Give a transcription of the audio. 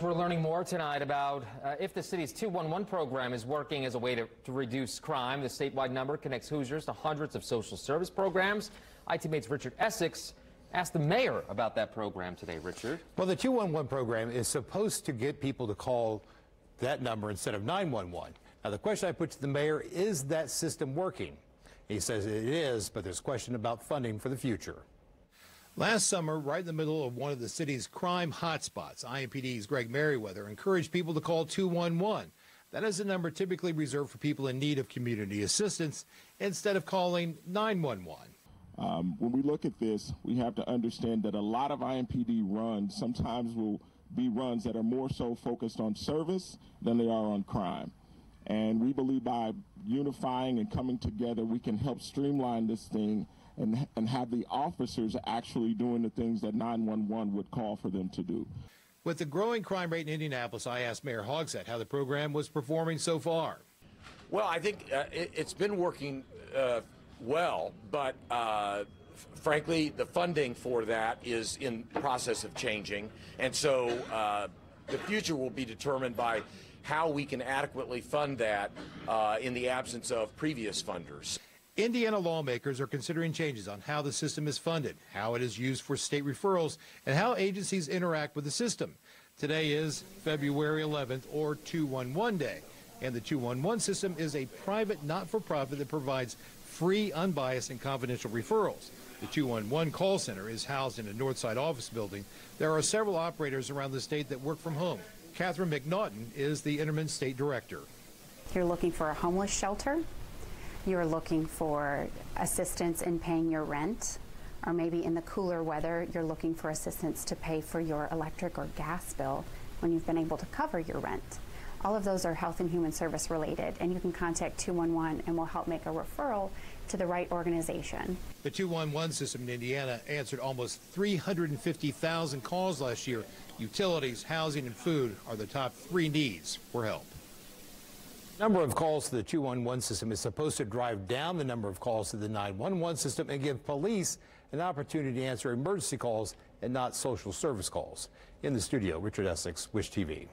We're learning more tonight about uh, if the city's 211 program is working as a way to, to, reduce crime. The statewide number connects Hoosiers to hundreds of social service programs. I-Team 8's Richard Essex asked the mayor about that program today. Richard. Well, the 211 program is supposed to get people to call that number instead of 911. Now, the question I put to the mayor is that system working? He says it is, but there's a question about funding for the future. Last summer, right in the middle of one of the city's crime hotspots, IMPD's Greg Merriweather encouraged people to call 211. That is a number typically reserved for people in need of community assistance instead of calling 911. Um, when we look at this, we have to understand that a lot of IMPD runs sometimes will be runs that are more so focused on service than they are on crime. And we believe by unifying and coming together, we can help streamline this thing and, and have the officers actually doing the things that 911 would call for them to do. With the growing crime rate in Indianapolis, I asked Mayor Hogsett how the program was performing so far. Well, I think uh, it, has been working uh, well, but uh, frankly, the funding for that is in process of changing, and so uh, the future will be determined by how we can adequately fund that uh, in the absence of previous funders. Indiana lawmakers are considering changes on how the system is funded, how it is used for state referrals, and how agencies interact with the system. Today is February 11th, or 211 Day, and the 211 system is a private not for profit that provides free, unbiased, and confidential referrals. The 211 call center is housed in a Northside office building. There are several operators around the state that work from home. Catherine McNaughton is the interim state director. You're looking for a homeless shelter, you're looking for assistance in paying your rent, or maybe in the cooler weather, you're looking for assistance to pay for your electric or gas bill when you've been able to cover your rent. All of those are health and human service related, and you can contact 211 and we'll help make a referral to the right organization. The 211 system in Indiana answered almost 350,000 calls last year. Utilities, housing, and food are the top three needs for help number of calls to the 211 system is supposed to drive down the number of calls to the 911 system and give police an opportunity to answer emergency calls and not social service calls. In the studio, Richard Essex, Wish TV.